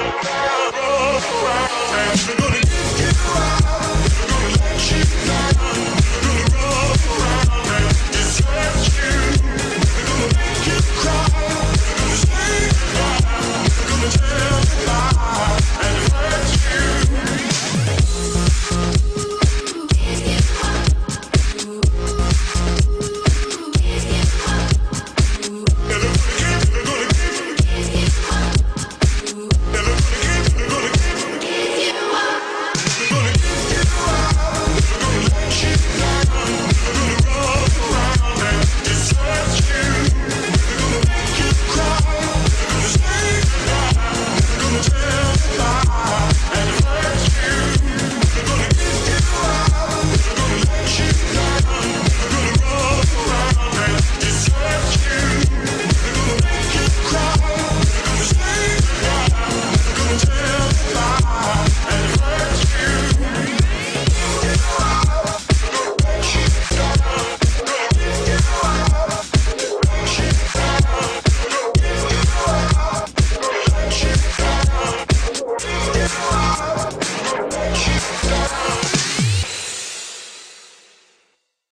around and